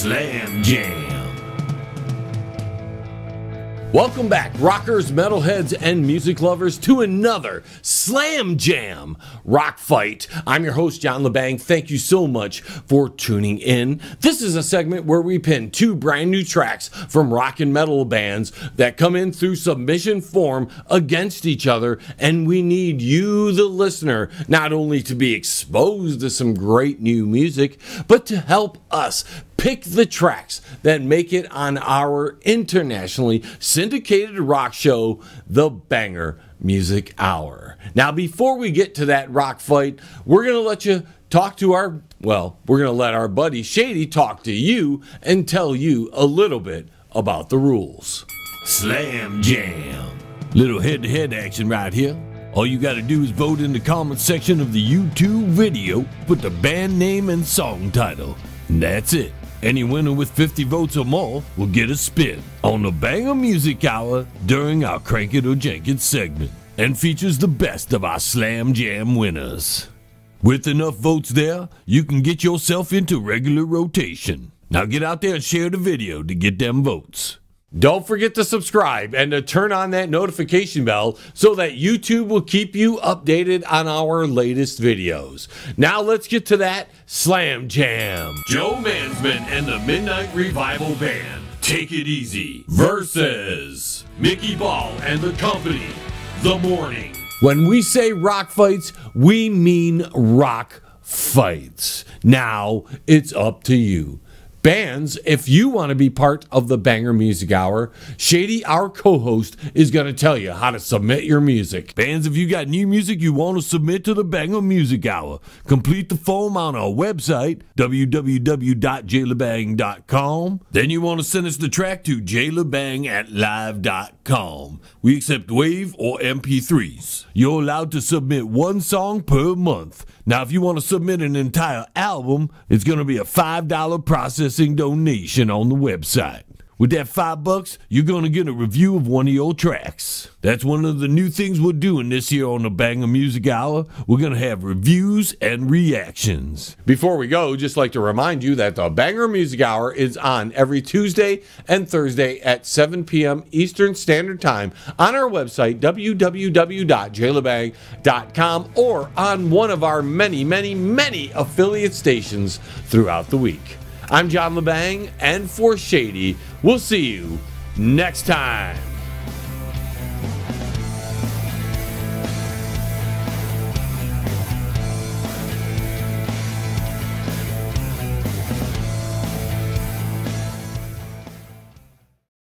Slam Jam. Welcome back, rockers, metalheads, and music lovers, to another Slam Jam rock fight. I'm your host, John LeBang. Thank you so much for tuning in. This is a segment where we pin two brand new tracks from rock and metal bands that come in through submission form against each other, and we need you, the listener, not only to be exposed to some great new music, but to help us pick the tracks that make it on our internationally syndicated rock show, The Banger Music Hour. Now, before we get to that rock fight, we're going to let you talk to our, well, we're going to let our buddy Shady talk to you and tell you a little bit about the rules. Slam Jam. Little head to head action right here. All you gotta do is vote in the comment section of the YouTube video, put the band name and song title, and that's it. Any winner with 50 votes or more will get a spin on the Banger Music Hour during our Crank It or Jenkins segment and features the best of our Slam Jam winners. With enough votes there, you can get yourself into regular rotation. Now get out there and share the video to get them votes. Don't forget to subscribe and to turn on that notification bell so that YouTube will keep you updated on our latest videos. Now let's get to that Slam Jam. Joe Mansman and the Midnight Revival Band. Take it easy. Versus Mikey Ball and the Company. The Morning. When we say rock fights, we mean rock fights. Now it's up to you. Bands, if you want to be part of the Banger Music Hour, Shady, our co host, is going to tell you how to submit your music. Bands, if you got new music you want to submit to the Banger Music Hour, complete the form on our website, www.jaylabang.com. Then you want to send us the track to jaylabang at live.com. We accept WAVE or MP3s. You're allowed to submit one song per month. Now, if you want to submit an entire album, it's going to be a $5 processing donation on the website. With that five bucks, you're going to get a review of one of your tracks. That's one of the new things we're doing this year on the Banger Music Hour. We're going to have reviews and reactions. Before we go, just like to remind you that the Banger Music Hour is on every Tuesday and Thursday at 7 p.m. Eastern Standard Time on our website, www.jaylabang.com, or on one of our many, many, many affiliate stations throughout the week. I'm John LeBang, and for Shady, we'll see you next time.